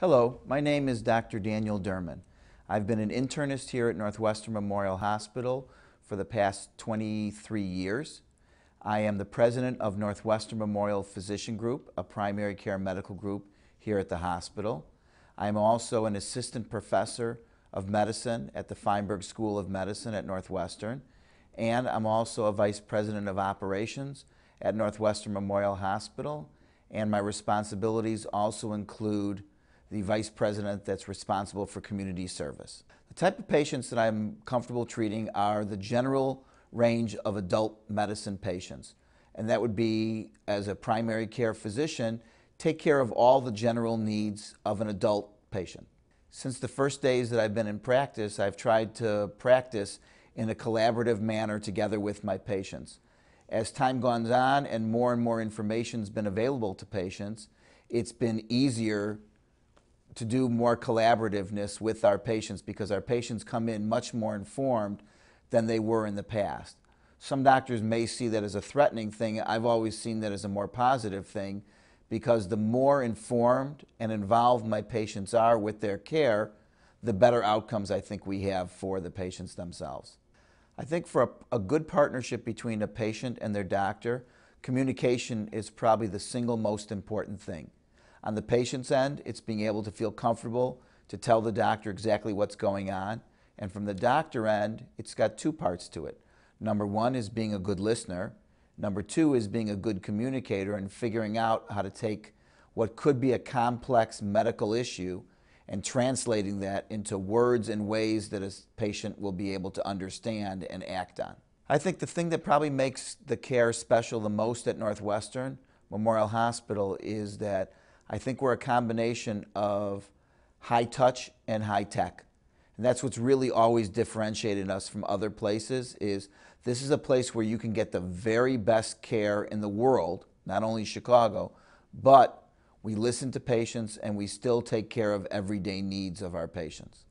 Hello, my name is Dr. Daniel Derman. I've been an internist here at Northwestern Memorial Hospital for the past 23 years. I am the president of Northwestern Memorial Physician Group, a primary care medical group here at the hospital. I am also an assistant professor of medicine at the Feinberg School of Medicine at Northwestern, and I'm also a vice president of operations at Northwestern Memorial Hospital, and my responsibilities also include the vice president that's responsible for community service. The type of patients that I'm comfortable treating are the general range of adult medicine patients. And that would be, as a primary care physician, take care of all the general needs of an adult patient. Since the first days that I've been in practice, I've tried to practice in a collaborative manner together with my patients. As time goes on and more and more information has been available to patients, it's been easier to do more collaborativeness with our patients because our patients come in much more informed than they were in the past. Some doctors may see that as a threatening thing. I've always seen that as a more positive thing because the more informed and involved my patients are with their care, the better outcomes I think we have for the patients themselves. I think for a, a, good partnership between a patient and their doctor, communication is probably the single most important thing. On the patient's end, it's being able to feel comfortable to tell the doctor exactly what's going on. And from the doctor end, it's got two parts to it. Number one is being a good listener. Number two is being a good communicator and figuring out how to take what could be a complex medical issue and translating that into words and ways that a patient will be able to understand and act on. I think the thing that probably makes the care special the most at Northwestern Memorial Hospital is that I think we're a combination of high touch and high tech. And that's what's really always differentiated us from other places is this is a place where you can get the very best care in the world, not only Chicago, but we listen to patients and we still take care of everyday needs of our patients.